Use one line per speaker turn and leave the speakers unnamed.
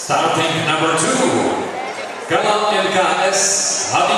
Starting number two, Gala MKS Hadizhov, Czech